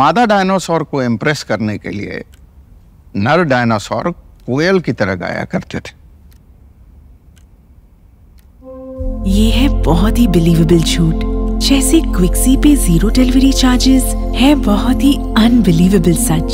मादा डायनासोर को इम्प्रेस करने के लिए नर डायनासोर कोयल की तरह गाया करते थे। ये है बहुत ही बिलीवेबल छूट जैसे क्विक्सी पे ज़ीरो डिलीवरी चार्जेस है, बहुत ही अनबिलीवेबल सच